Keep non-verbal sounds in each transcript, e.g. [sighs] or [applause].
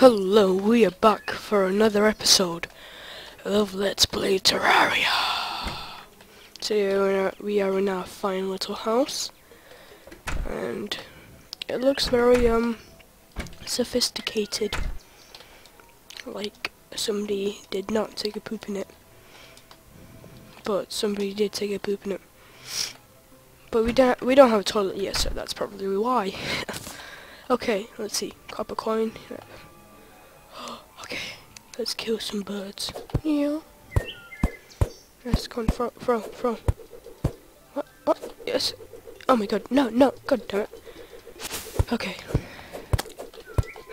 Hello, we are back for another episode of Let's Play Terraria. Today we are, in our fine little house, and it looks very um sophisticated. Like somebody did not take a poop in it, but somebody did take a poop in it. But we don't we don't have a toilet yet, so that's probably why. [laughs] okay, let's see. Copper coin. [gasps] Okay, let's kill some birds. Yeah. Let's go and throw, throw, throw. What? What? Yes. Oh my god, no, no, god damn it. Okay.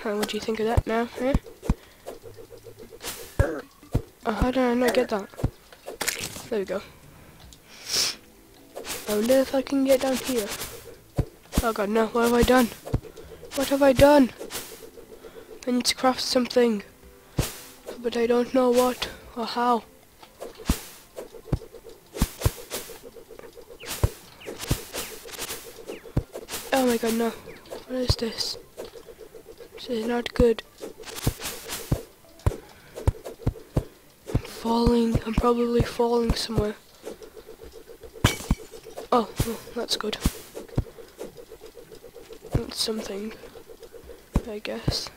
What do you think of that now, eh? Oh, how did I not get that? There we go. I wonder if I can get down here. Oh god, no, what have I done? What have I done? I need to craft something but I don't know what or how. Oh my god, no. What is this? This is not good. I'm falling. I'm probably falling somewhere. Oh, well, that's good. That's something, I guess.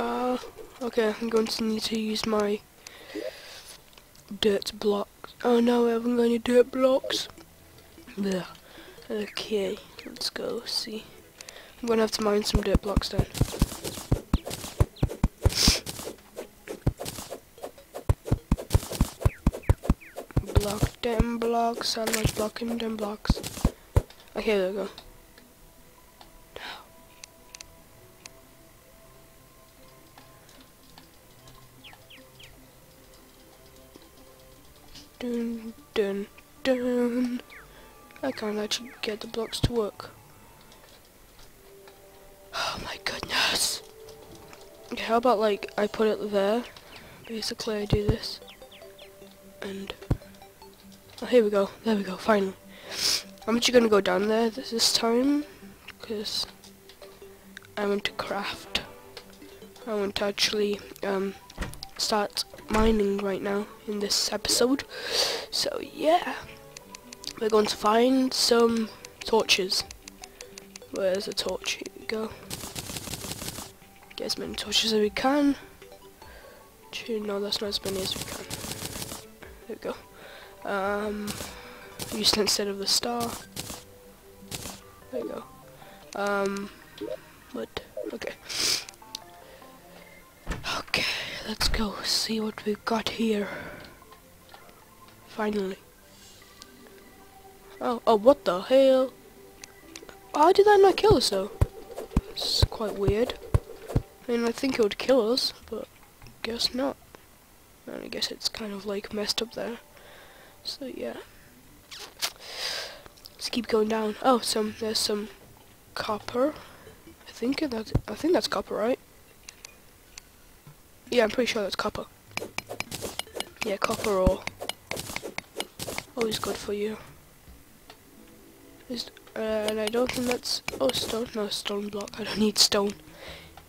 Uh, okay, I'm going to need to use my dirt blocks. Oh no, I haven't got any dirt blocks. There. Okay, let's go see. I'm gonna have to mine some dirt blocks then. Block them blocks, I like blocking them blocks. Okay, there we go. Can't actually get the blocks to work. Oh my goodness. Okay, how about like I put it there? Basically I do this. And oh, here we go. There we go, finally. I'm actually gonna go down there this, this time because I want to craft. I want to actually um start mining right now in this episode. So yeah, we're going to find some torches. Where's the torch? Here we go. Get as many torches as we can. No, that's not as many as we can. There we go. Um, use instead of the star. There we go. Um, but okay. Okay, let's go see what we've got here. Finally. Oh, oh, what the hell? How did that not kill us though? It's quite weird. I mean, I think it would kill us, but guess not. And I guess it's kind of like messed up there. So yeah. Let's keep going down. Oh, some there's some copper. I think that I think that's copper, right? Yeah, I'm pretty sure that's copper. Yeah, copper ore. Always good for you. Uh, and I don't think that's... Oh, stone? No, stone block. I don't need stone.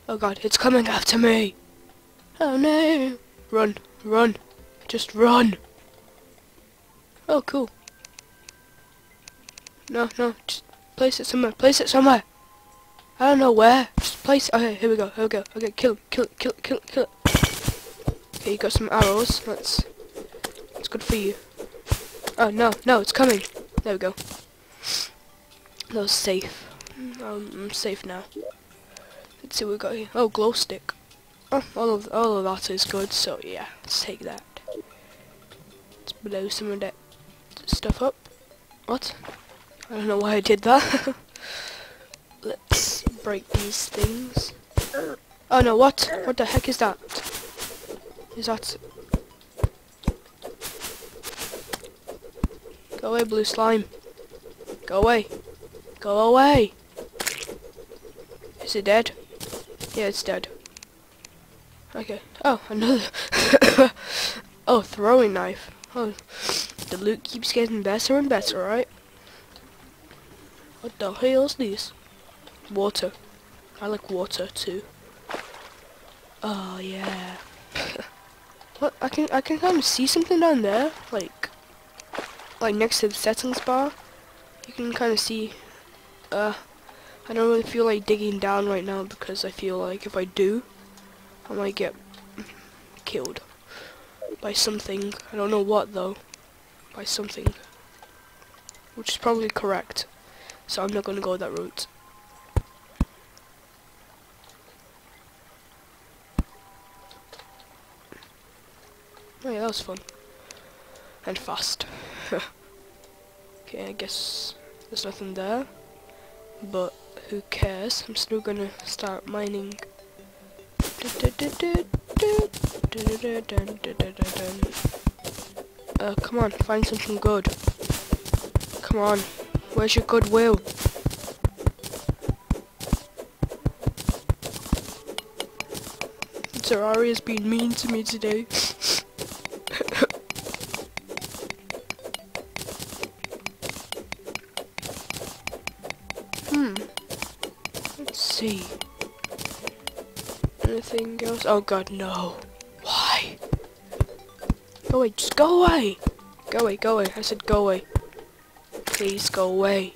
Oh god, it's coming after me! Oh no! Run, run, just run! Oh, cool. No, no, just place it somewhere, place it somewhere! I don't know where, just place it. Okay, here we go, here we go. Okay, kill kill kill kill kill Okay, you got some arrows. That's that's good for you. Oh no, no, it's coming. There we go. That was safe. Um, I'm safe now. Let's see what we got here. Oh, glow stick. Oh, all of all of that is good. So yeah, let's take that. Let's blow some of that stuff up. What? I don't know why I did that. [laughs] let's break these things. Oh no, what? What the heck is that? Is that... Go away, blue slime. Go away. Go away. Is it dead? Yeah, it's dead. Okay. Oh, another... [coughs] oh, throwing knife. Oh, the loot keeps getting better and better, right? What the hell is this? Water. I like water too. Oh yeah. [coughs] what? I can I can kind of see something down there, like like next to the settings bar. You can kind of see. Uh, I don't really feel like digging down right now because I feel like if I do, I might get killed by something. I don't know what though. By something. Which is probably correct. So I'm not to go that route. Oh yeah, that was fun. And fast. [laughs] okay, I guess there's nothing there. But who cares? I'm still gonna start mining. Uh, come on, find something good. Come on, where's your goodwill? Terraria has been mean to me today. Anything else? Oh god, no. Why? Go away, just go away! Go away, go away. I said go away. Please go away.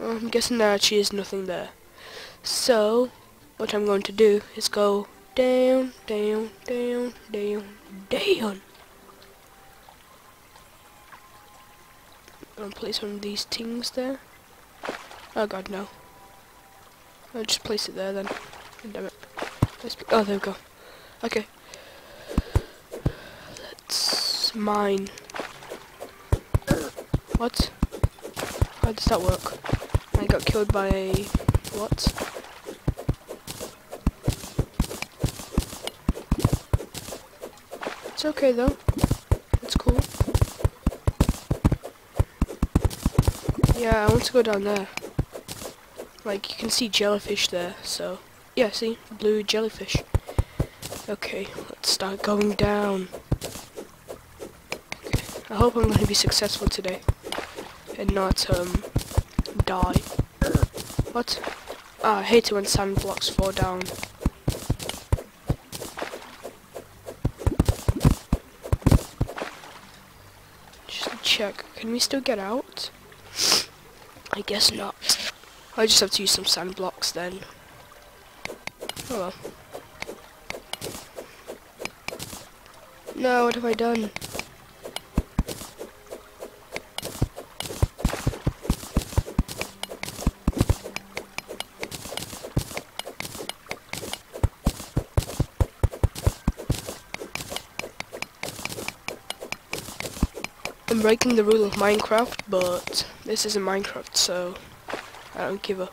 I'm guessing there actually is nothing there. So, what I'm going to do is go down, down, down, down, down. I'm gonna place one of these things there. Oh god, no. I'll just place it there then. Damn it. oh, there we go. Okay. Let's mine. What? How does that work? I got killed by what? It's okay though. It's cool. Yeah, I want to go down there. Like, you can see jellyfish there, so... Yeah, see? Blue jellyfish. Okay, let's start going down. Okay, I hope I'm going to be successful today. And not, um, die. What? Ah, I hate it when sand blocks fall down. Just check. Can we still get out? I guess not. I just have to use some sand blocks then. Oh well. No, what have I done? I'm breaking the rule of Minecraft, but this isn't Minecraft, so I don't give a.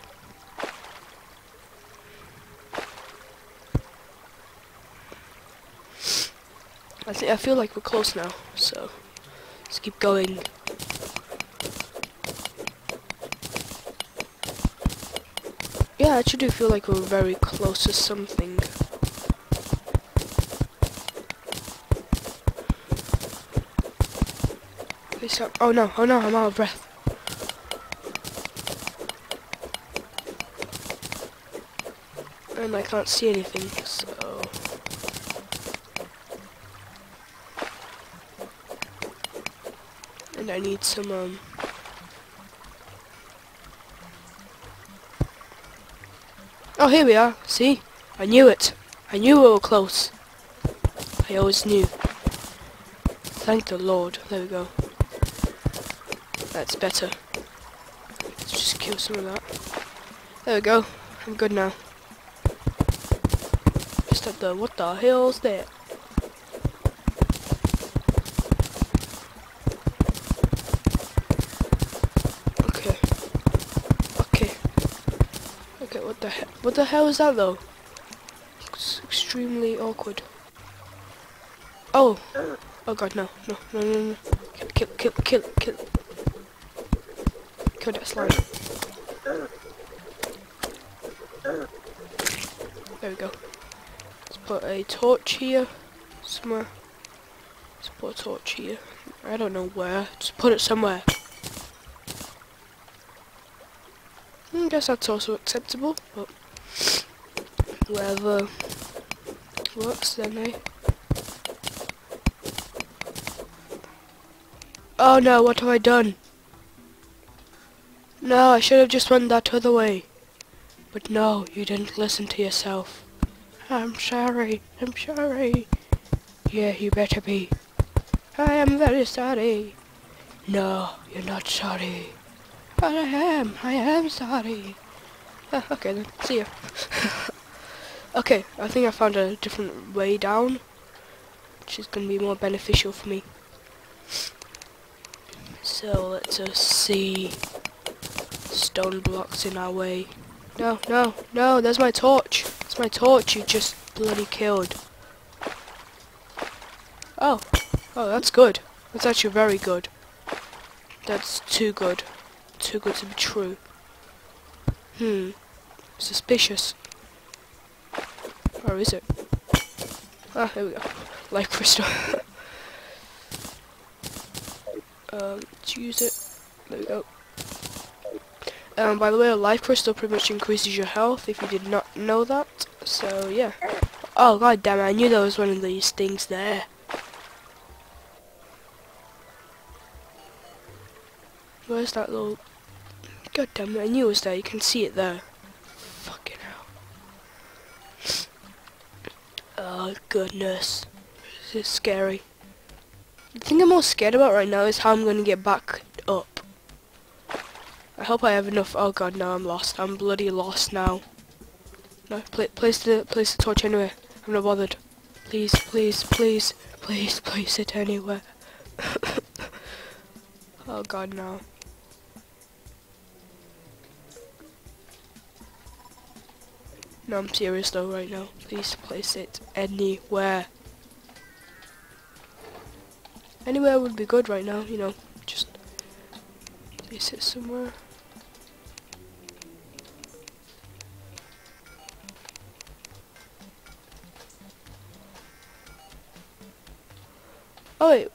I think I feel like we're close now, so let's keep going. Yeah, I actually do feel like we're very close to something. Oh no, oh no, I'm out of breath. I can't see anything, so... And I need some, um... Oh, here we are. See? I knew it. I knew we were close. I always knew. Thank the Lord. There we go. That's better. Let's just kill some of that. There we go. I'm good now at the what the hell's that? Okay. Okay. Okay, what the hell what the hell is that though? It's extremely awkward. Oh! Oh god no, no, no no no. Kill kill kill kill kill Kill that slime. There we go put a torch here somewhere. Let's put a torch here. I don't know where. Just put it somewhere. Hmm. I guess that's also acceptable, but whatever works then, eh? Oh no, what have I done? No, I should have just run that other way. But no, you didn't listen to yourself. I'm sorry, I'm sorry. Yeah, you better be. I am very sorry. No, you're not sorry. But I am, I am sorry. Uh, okay then, see ya. [laughs] okay, I think I found a different way down, which is going to be more beneficial for me. So let's just see stone blocks in our way. No, no, no, there's my torch. My torch you just bloody killed. Oh, oh, that's good. That's actually very good. That's too good. Too good to be true. Hmm. Suspicious. Or is it? Ah, here we go. [laughs] Life crystal. [laughs] um, let's use it. There we go. Um, by the way, a life crystal pretty much increases your health if you did not know that. So, yeah. Oh, god damn it, I knew there was one of these things there. Where's that little... God damn it, I knew it was there, you can see it there. Fucking hell. Oh, goodness. This is scary. The thing I'm most scared about right now is how I'm going to get back. I hope I have enough. Oh god, no, I'm lost. I'm bloody lost now. No, pl place the place the torch anywhere. I'm not bothered. Please, please, please, please, place it anywhere. [coughs] oh god, no. No, I'm serious though right now. Please place it anywhere. Anywhere would be good right now, you know. Just place it somewhere. Oh wait.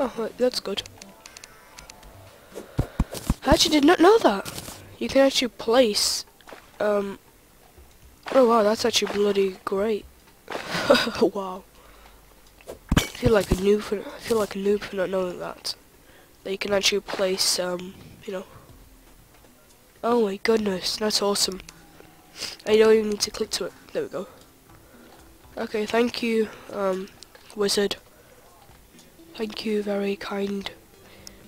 Oh, wait, that's good. I actually did not know that. You can actually place, um, oh wow, that's actually bloody great. [laughs] wow. I feel like a noob for, I feel like a noob for not knowing that. That you can actually place, um, you know. Oh my goodness, that's awesome. I don't even need to click to it. There we go. Okay, thank you, um, wizard. Thank you, very kind,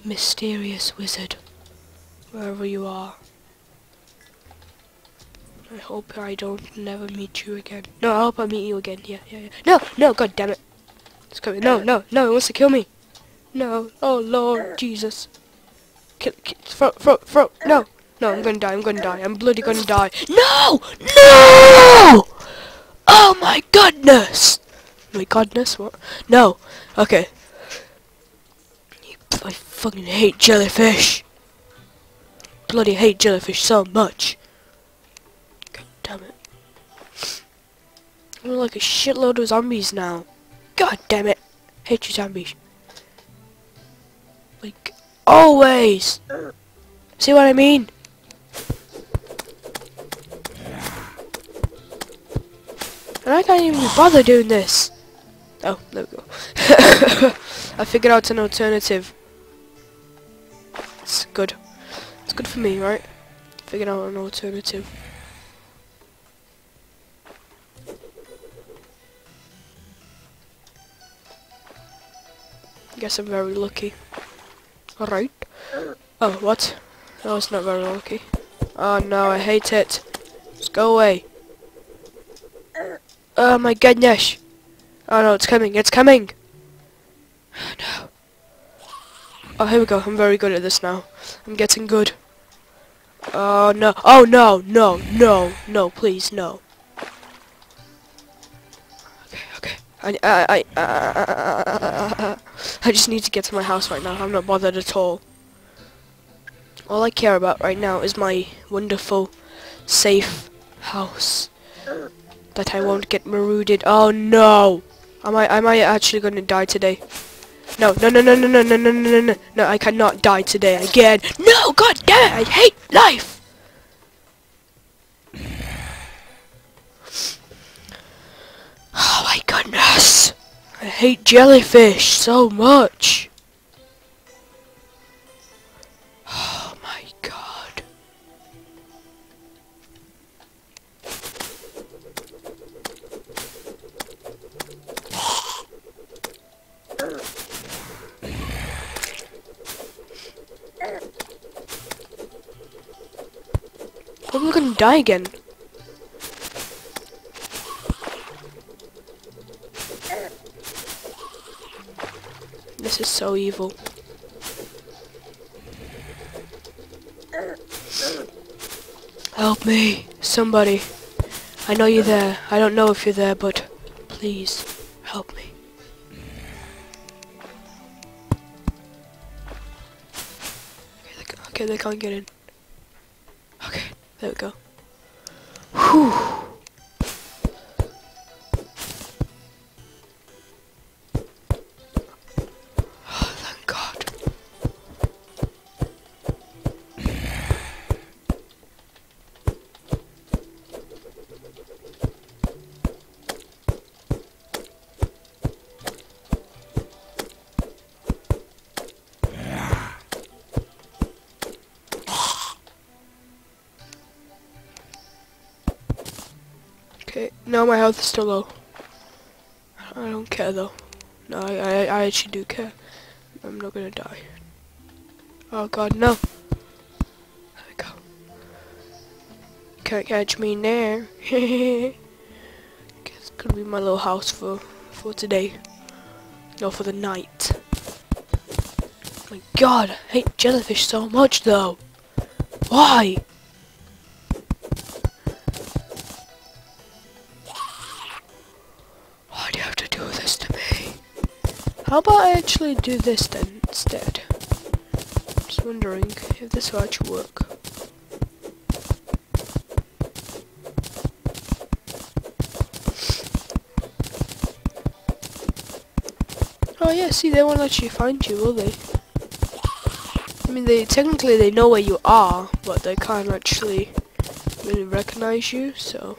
mysterious wizard, wherever you are. I hope I don't never meet you again. No, I hope I meet you again. Yeah, yeah, yeah. No, no, god damn it. It's coming. No, no, no, it wants to kill me. No, oh Lord Jesus. Kill, kill, throw, throw, throw. No, no, I'm gonna die, I'm gonna die. I'm bloody gonna die. No! No! Oh my goodness! My goodness, what? No. Okay. I fucking hate jellyfish. Bloody hate jellyfish so much. God damn it. I'm like a shitload of zombies now. God damn it. Hate you zombies. Like, always. See what I mean? And I can't even bother doing this. Oh, there we go. [laughs] I figured out an alternative. It's good. It's good for me, right? Figured out an alternative. I guess I'm very lucky. Alright. Oh, what? No, it's not very lucky. Oh no, I hate it. Just go away. Oh my goodness. Oh no, it's coming, it's coming. Oh no. Oh, here we go. I'm very good at this now. I'm getting good. Oh no. Oh no, no, no, no, please, no. Okay, okay. I, I, I, uh, I just need to get to my house right now. I'm not bothered at all. All I care about right now is my wonderful, safe house that I won't get marauded. Oh no! Am I am I actually gonna die today? No, no, no, no, no, no, no, no, no, no, no, I cannot die today again. No, god damn it, I hate life! Oh my goodness! I hate jellyfish so much! Gonna die again. This is so evil. Help me, somebody. I know you're there. I don't know if you're there, but please help me. Okay, they, okay, they can't get in. There we go. Now my health is still low. I don't care though. No, I, I, I actually do care. I'm not gonna die. Oh god, no. There we go. Can't catch me in there. [laughs] it's gonna be my little house for, for today. No, for the night. Oh my god, I hate jellyfish so much though. Why? How about I actually do this then instead? Just wondering if this will actually work. Oh yeah, see they won't actually find you, will they? I mean they technically they know where you are, but they can't actually really recognize you, so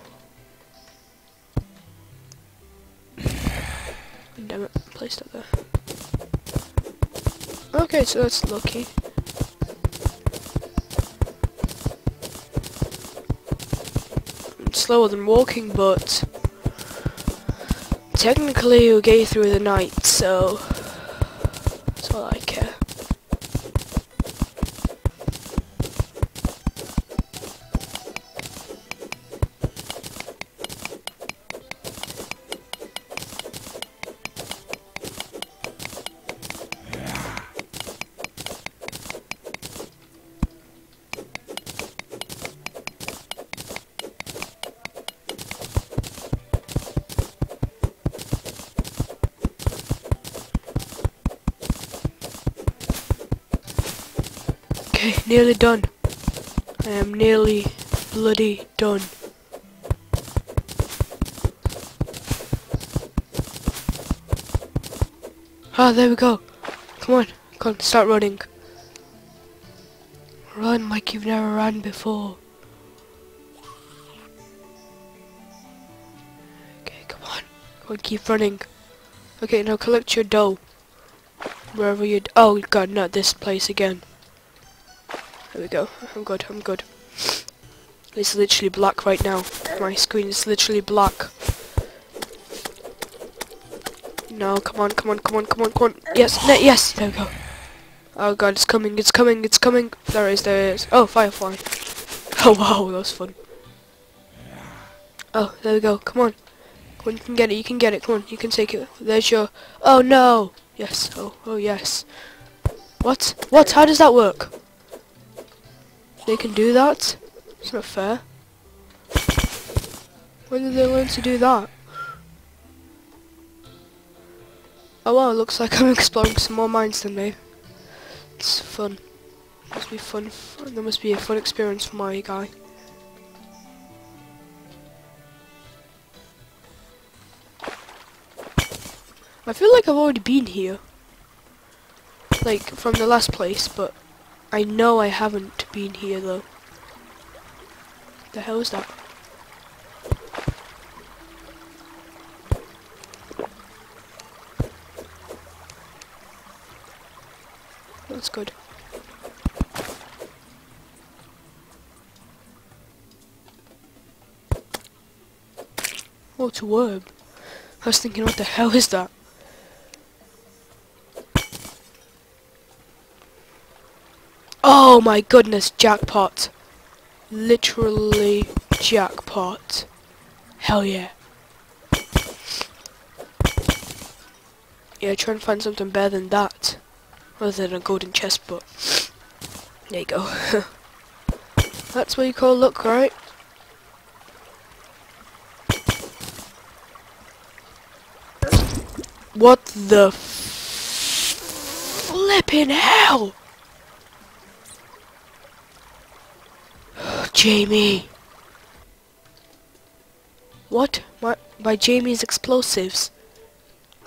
Okay, so that's lucky. Slower than walking, but technically it'll get through the night, so that's all I care. Okay, nearly done. I am nearly bloody done. Ah, there we go. Come on, come on, start running. Run like you've never run before. Okay, come on. Come on, keep running. Okay, now collect your dough. Wherever you... Oh, God, not this place again. There we go. I'm good, I'm good. It's literally black right now. My screen is literally black. No, come on, come on, come on, come on, come on. Yes, yes, there we go. Oh god, it's coming, it's coming, it's coming. There it is, there it is. Oh, firefly. [laughs] Oh wow, that was fun. Oh, there we go, come on. Come on, you can get it, you can get it, come on, you can take it. There's your... Oh no! Yes, oh, oh yes. What? What? How does that work? They can do that? It's not fair. When did they learn to do that? Oh well, looks like I'm [laughs] exploring some more mines than me. It's fun. Must be fun. That must be a fun experience for my guy. I feel like I've already been here. like from the last place, but I know I haven't been here though. The hell is that? That's good. It's a worm. I was thinking, what the hell is that? Oh my goodness, jackpot. Literally jackpot. Hell yeah. Yeah, try and find something better than that. Other than a golden chest, but... There you go. [laughs] That's what you call luck, right? What the flipping hell? Jamie. What? My, by Jamie's explosives.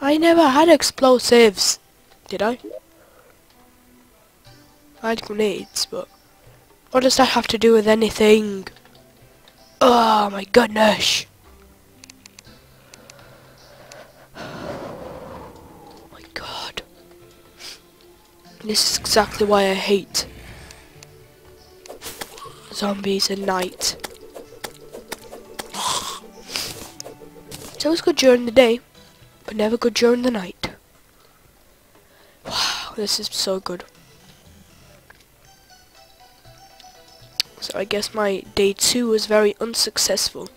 I never had explosives. Did I? I had grenades, but... What does that have to do with anything? Oh my goodness. [sighs] Oh my god. This is exactly why I hate zombies at night. It's always good during the day, but never good during the night. Wow, this is so good. So I guess my day two was very unsuccessful.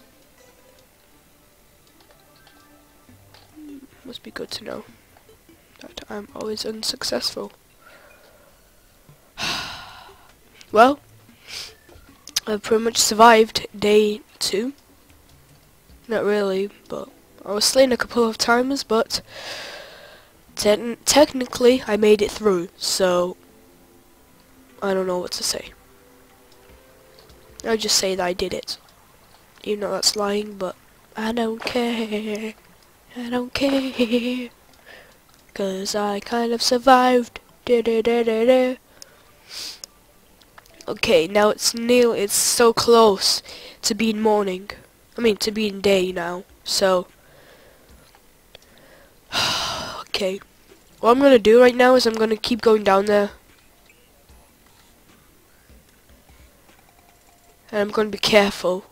Must be good to know that I'm always unsuccessful. [sighs] well, I've pretty much survived day two. Not really, but I was slain a couple of times, but te technically I made it through, so I don't know what to say. I'll just say that I did it. Even though that's lying, but I don't care. I don't care. Cause I kind of survived. Da -da -da Okay, now it's near, it's so close to being morning. I mean, to being day now, so... [sighs] okay. What I'm gonna do right now is I'm gonna keep going down there. And I'm gonna be careful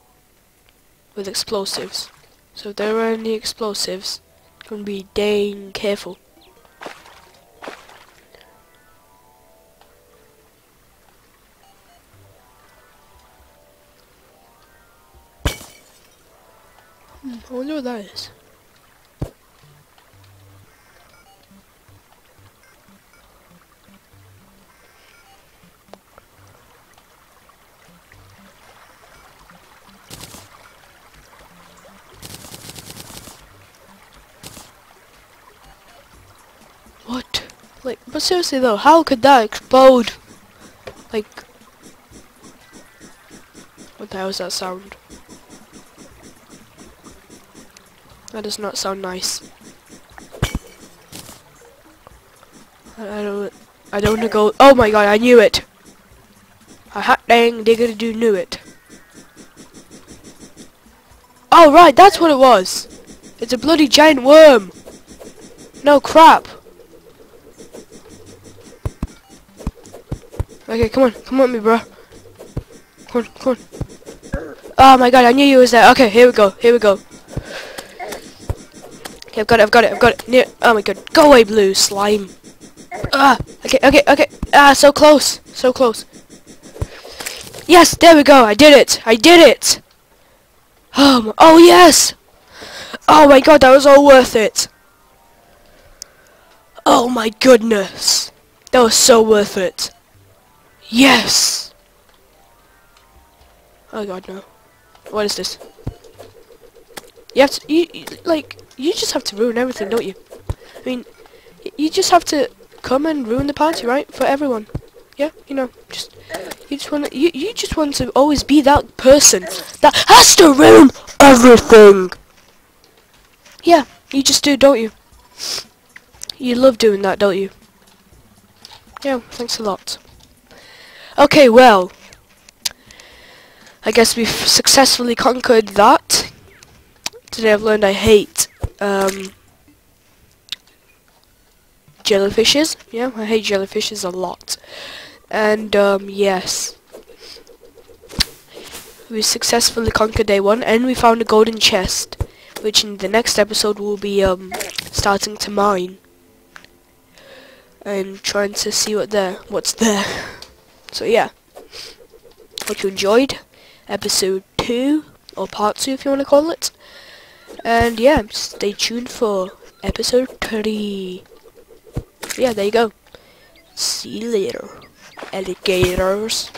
with explosives. So if there are any explosives, I'm gonna be dang careful. I wonder what that is. What? Like, but seriously though, how could that explode? Like, what the hell is that sound? That does not sound nice. I, don't. I don't want to go. Oh my god! I knew it. I hot dang diggity do knew it. Oh right, that's what it was. It's a bloody giant worm. No crap. Okay, come on, come on me, bro. Come on, come on. Oh my god, I knew you was there. Okay, here we go, here we go. Okay, I've got it, I've got it, I've got it. Oh my god. Go away, blue slime. Ah, okay, okay, okay. Ah, so close, so close. Yes, there we go. I did it. I did it. Um, oh yes. Oh my god, that was all worth it. Oh my goodness. That was so worth it. Yes. Oh god, no. What is this? You have to, you, you like, you just have to ruin everything, don't you? I mean, you just have to come and ruin the party, right? For everyone. Yeah, you know, just you just want you you just want to always be that person that has to ruin everything. Yeah, you just do, don't you? You love doing that, don't you? Yeah, thanks a lot. Okay, well, I guess we've successfully conquered that. Today I've learned I hate um, jellyfishes. Yeah, I hate jellyfishes a lot. And um, yes, we successfully conquered day one, and we found a golden chest, which in the next episode we'll be um, starting to mine and trying to see what there, what's there. So yeah, hope you enjoyed episode two or part two, if you want to call it. And yeah, stay tuned for episode three. Yeah, there you go. See you later, alligators.